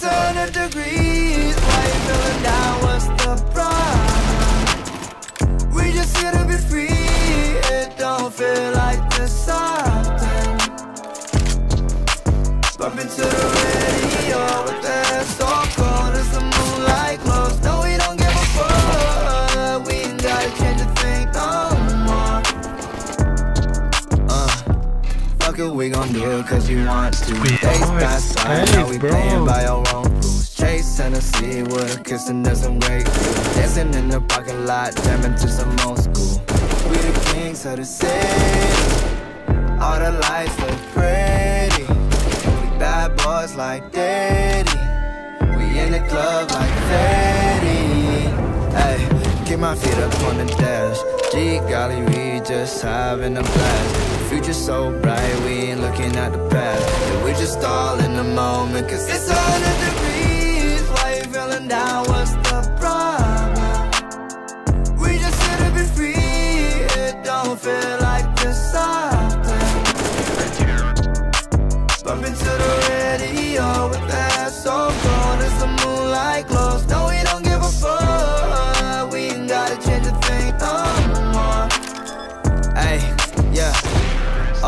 600 degrees Why you feeling down, what's the problem? We just here to be free. It don't feel like there's something. Bump into the rain. We gon' do it cause you want to. Always by side, now we playing by our own rules. Chase Tennessee with a kiss and there's some great views. Dancing in the parking lot, jamming to some old school. We the kings of the city. All the lights look pretty. We bad boys like Daddy. We in the club like Freddy. Hey, keep my feet up on the dash. G golly, we just having a blast. The future's so bright, we ain't looking at the past. Yeah, we just all in the moment, cause it's 100 degrees.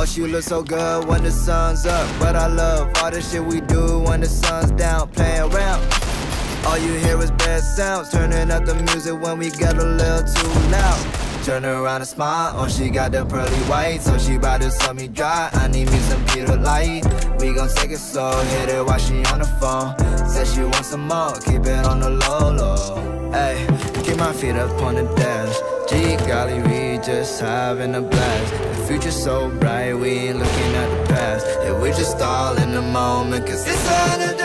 Oh, she look so good when the sun's up. But I love all the shit we do when the sun's down. Playing around. All you hear is bad sounds. Turning up the music when we get a little too loud. Turn around and smile. Oh, she got the pearly white. So she bout to me dry. I need me some Peter Light. We gon' take it slow. Hit it while she on the phone. Said she wants some more. Keep it on the low, low. Hey, keep my feet up on the dash. G golly, we just having a blast. The future's so bright, we ain't looking at the past. Yeah, we just all in the moment, cause it's 100 degrees.